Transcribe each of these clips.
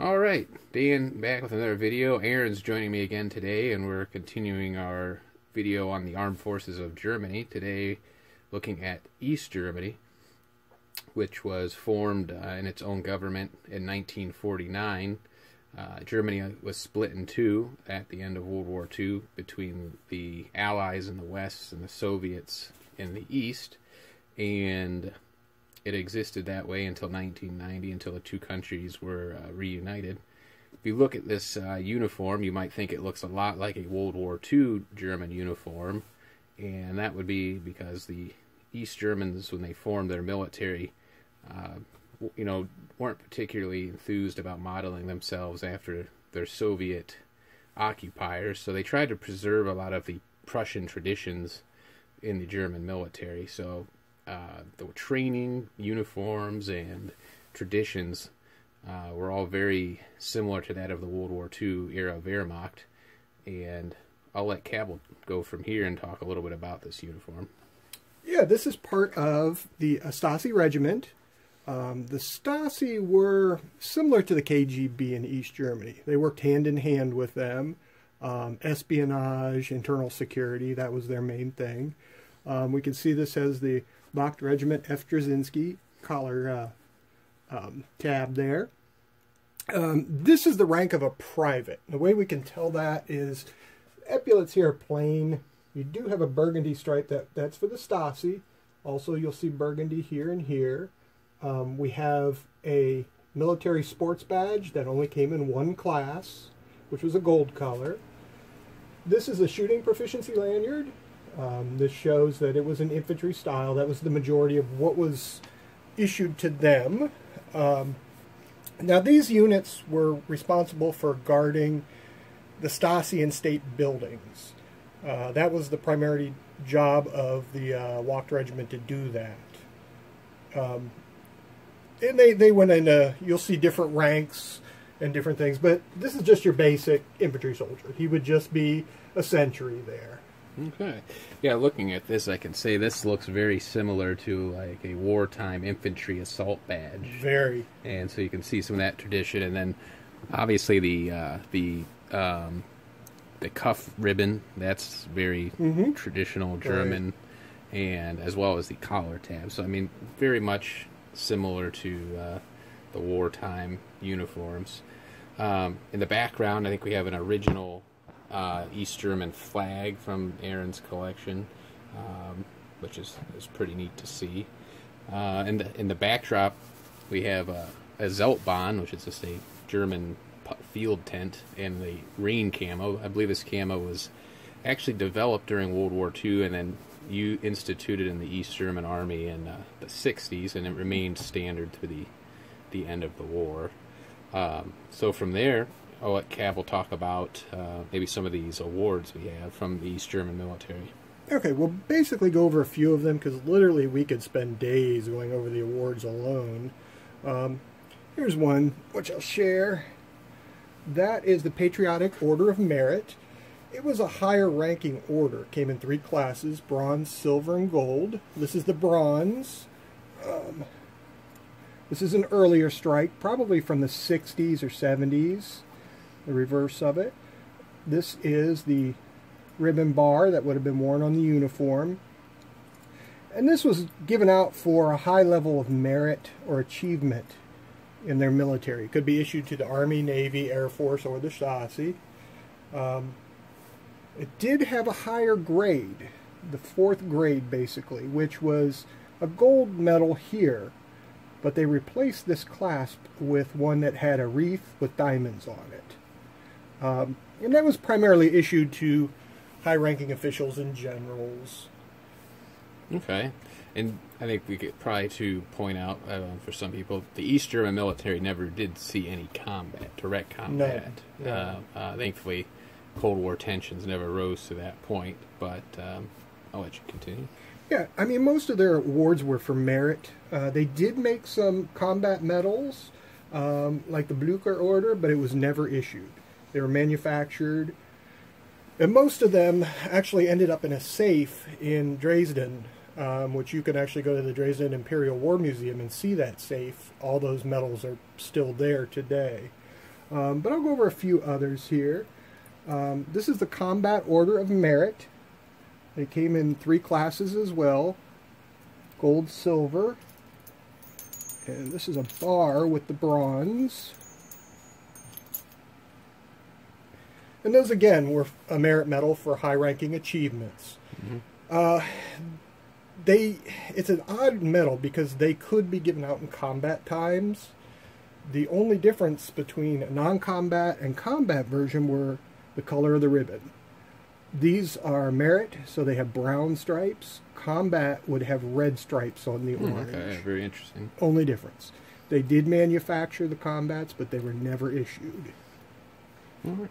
All right, Dan back with another video. Aaron's joining me again today, and we're continuing our video on the armed forces of Germany. Today, looking at East Germany, which was formed uh, in its own government in 1949. Uh, Germany was split in two at the end of World War II between the Allies in the West and the Soviets in the East, and it existed that way until 1990, until the two countries were uh, reunited. If you look at this uh, uniform, you might think it looks a lot like a World War II German uniform, and that would be because the East Germans, when they formed their military, uh, you know, weren't particularly enthused about modeling themselves after their Soviet occupiers, so they tried to preserve a lot of the Prussian traditions in the German military. So uh, the training, uniforms, and traditions uh, were all very similar to that of the World War II era Wehrmacht. And I'll let Cabell go from here and talk a little bit about this uniform. Yeah, this is part of the Stasi regiment. Um, the Stasi were similar to the KGB in East Germany. They worked hand in hand with them. Um, espionage, internal security, that was their main thing. Um, we can see this as the Wacht Regiment F. Dzerzhinsky collar uh, um, tab there. Um, this is the rank of a private. The way we can tell that is epaulets here are plain. You do have a burgundy stripe that that's for the Stasi. Also, you'll see burgundy here and here. Um, we have a military sports badge that only came in one class, which was a gold color. This is a shooting proficiency lanyard. Um, this shows that it was an infantry style. That was the majority of what was issued to them. Um, now, these units were responsible for guarding the Stasi and state buildings. Uh, that was the primary job of the uh, Wacht Regiment to do that. Um, and they, they went into, you'll see different ranks and different things, but this is just your basic infantry soldier. He would just be a sentry there. Okay. Yeah, looking at this, I can say this looks very similar to like a wartime infantry assault badge. Very. And so you can see some of that tradition, and then obviously the uh, the um, the cuff ribbon. That's very Mhm. traditional German, and as well as the collar tab. So I mean, very much similar to uh, the wartime uniforms. Um, in the background, I think we have an original uh, East German flag from Aaron's collection, um, which is, is pretty neat to see. Uh, in the in the backdrop, we have a, a Zeltbahn, which is just a German field tent, and the rain camo. I believe this camo was actually developed during World War II, and then you instituted in the East German Army in uh, the '60s, and it remained standard through the the end of the war. Um, so from there, I'll let Cabell talk about uh, maybe some of these awards we have from the East German military. Okay, we'll basically go over a few of them because literally we could spend days going over the awards alone. Um, here's one which I'll share. That is the Patriotic Order of Merit. It was a higher ranking order. Came in three classes bronze, silver, and gold. This is the bronze. Um, this is an earlier strike, probably from the 60s or 70s, the reverse of it. This is the ribbon bar that would have been worn on the uniform. And this was given out for a high level of merit or achievement in their military. It could be issued to the Army, Navy, Air Force, or the Stasi. Um, it did have a higher grade, the fourth grade basically, which was a gold medal here, but they replaced this clasp with one that had a wreath with diamonds on it. Um, and that was primarily issued to high ranking officials and generals. Okay. And I think we could probably to point out uh, for some people, the East German military never did see any combat, direct combat. No. Uh, uh, thankfully, Cold War tensions never rose to that point. But um, I'll let you continue. Yeah, I mean, most of their awards were for merit. Uh, they did make some combat medals, um, like the Blucher Order, but it was never issued. They were manufactured. And most of them actually ended up in a safe in Dresden, um, which you can actually go to the Dresden Imperial War Museum and see that safe. All those medals are still there today. Um, but I'll go over a few others here. Um, this is the Combat Order of Merit. They came in three classes as well gold, silver, and this is a bar with the bronze. And those again were a merit medal for high ranking achievements. Uh, they it's an odd medal because they could be given out in combat times. The only difference between a non-combat and combat version were the color of the ribbon. These are merit, so they have brown stripes. Combat would have red stripes on the Hmm, orange. okay, very interesting. Only difference. They did manufacture the combats, but they were never issued. All right.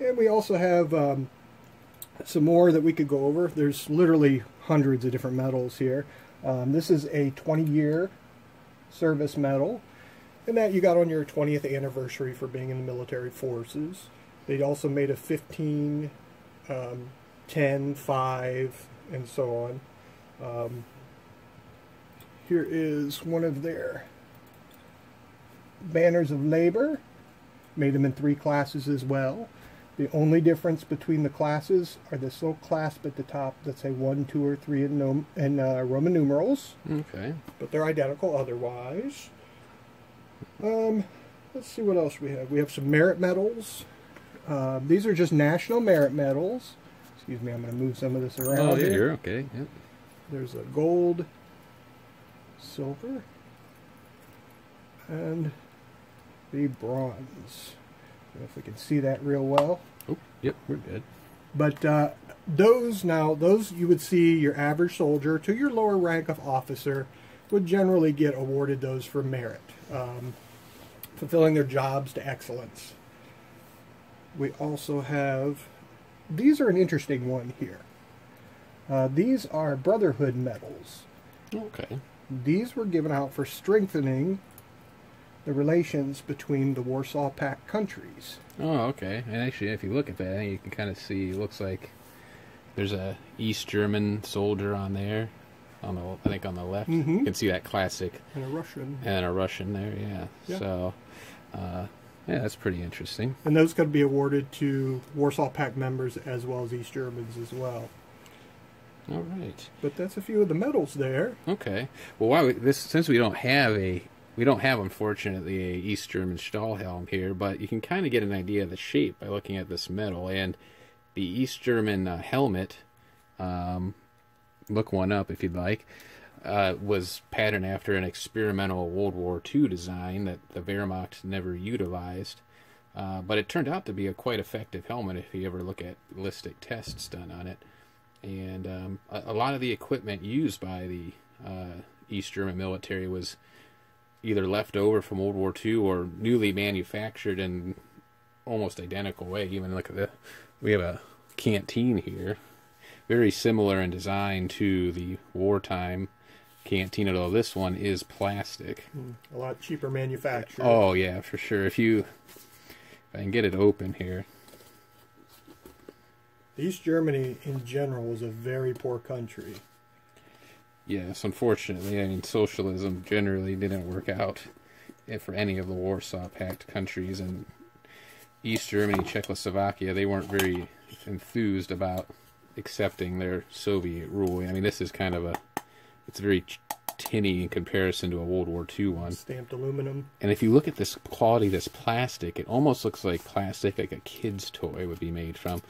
And we also have um, some more that we could go over. There's literally hundreds of different medals here. Um, this is a 20 year service medal, and that you got on your 20th anniversary for being in the military forces. They also made a 15, um, 10, 5, and so on. Um, here is one of their banners of labor. Made them in three classes as well. The only difference between the classes are this little clasp at the top that say one, two, or three in, nom- in uh, Roman numerals, Okay. but they're identical otherwise. Um, let's see what else we have. We have some merit medals. Uh, these are just national merit medals. Excuse me, I'm going to move some of this around. Oh, yeah, here. okay. Yep. There's a gold, silver, and the bronze. I don't know if we can see that real well. Oh, yep, we're good. But uh, those now, those you would see your average soldier to your lower rank of officer would generally get awarded those for merit, um, fulfilling their jobs to excellence. We also have, these are an interesting one here. Uh, these are Brotherhood medals. Okay. These were given out for strengthening the relations between the Warsaw Pact countries. Oh, okay. And actually, if you look at that, you can kind of see. It looks like there's a East German soldier on there. On the, I think on the left, Mhm. you can see that classic, And a Russian. and a Russian there. Yeah. Yeah. So, uh, yeah, that's pretty interesting. And those could be awarded to Warsaw Pact members as well as East Germans as well. All right. But that's a few of the medals there. Okay. Well, why we, this since we don't have a we don't have unfortunately a East German Stahlhelm here, but you can kind of get an idea of the shape by looking at this metal. and the East German uh, helmet. Um, look one up if you'd like. Uh, was patterned after an experimental World War II design that the Wehrmacht never utilized. Uh, but it turned out to be a quite effective helmet if you ever look at ballistic tests done on it and um, a, a lot of the equipment used by the uh, East German military was either left over from World War II or newly manufactured in almost identical way. Even look at the, we have a canteen here, very similar in design to the wartime canteen, although this one is plastic. A lot cheaper manufacture. Oh yeah, for sure. If you, if I can get it open here. East Germany in general was a very poor country. Yes, unfortunately, I mean, socialism generally didn't work out for any of the Warsaw Pact countries, and East Germany, Czechoslovakia, they weren't very enthused about accepting their Soviet rule. I mean, this is kind of a, it's very tinny in comparison to a World War II one. Stamped aluminum. And if you look at this quality, this plastic, it almost looks like plastic like a kid's toy would be made from.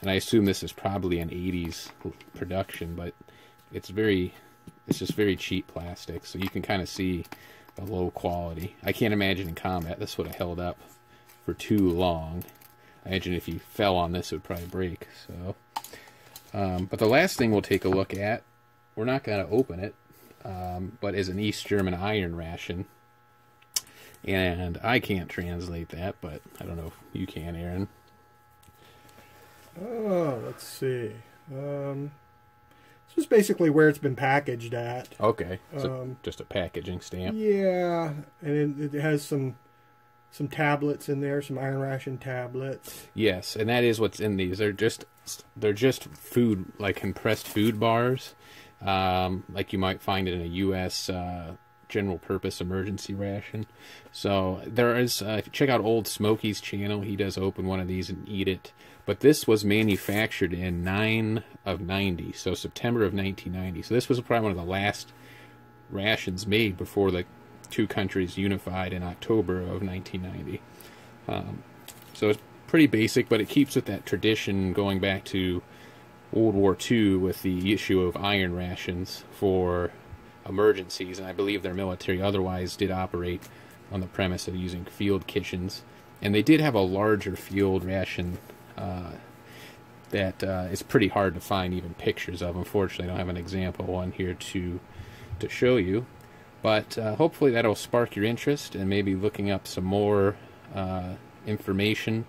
And I assume this is probably an 80s production, but it's very, it's just very cheap plastic. So you can kind of see the low quality. I can't imagine in combat this would have held up for too long. I imagine if you fell on this, it would probably break. So, um, but the last thing we'll take a look at, we're not going to open it, um, but is an East German iron ration and I can't translate that, but I don't know if you can, Aaron. Oh, let's see. Um, just basically where it's been packaged at. Okay, so Um, just a packaging stamp. Yeah, and it, it has some some tablets in there, some iron ration tablets. Yes, and that is what's in these. They're just they're just food like compressed food bars, um, like you might find in a U.S. Uh, general purpose emergency ration. So there is, uh, if you check out Old Smokey's channel, he does open one of these and eat it. But this was manufactured in 9 of 90, so September of 1990. So this was probably one of the last rations made before the two countries unified in October of 1990. Um, so it's pretty basic, but it keeps with that tradition going back to World War II with the issue of iron rations for emergencies, and I believe their military otherwise did operate on the premise of using field kitchens. And they did have a larger field ration uh, that uh, is pretty hard to find even pictures of. Unfortunately, I don't have an example one here to to show you. But uh, hopefully that'll spark your interest and maybe looking up some more uh, information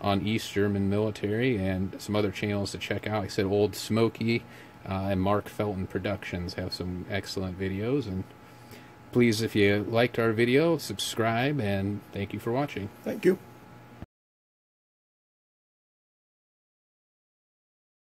on East German military and some other channels to check out. I said Old Smokey uh, and Mark Felton Productions have some excellent videos. And please, if you liked our video, subscribe and thank you for watching. Thank you.